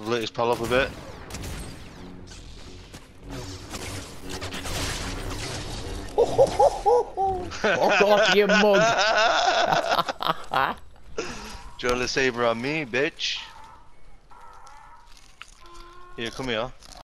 I've lit his pal up a bit. Oh, Fuck off, you mug. Do the saber on me, bitch? Here, come here.